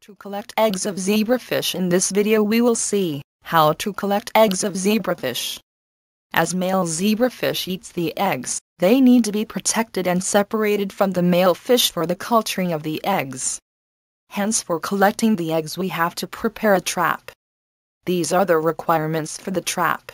to collect eggs of zebrafish In this video we will see how to collect eggs of zebrafish. As male zebrafish eats the eggs, they need to be protected and separated from the male fish for the culturing of the eggs. Hence for collecting the eggs we have to prepare a trap. These are the requirements for the trap.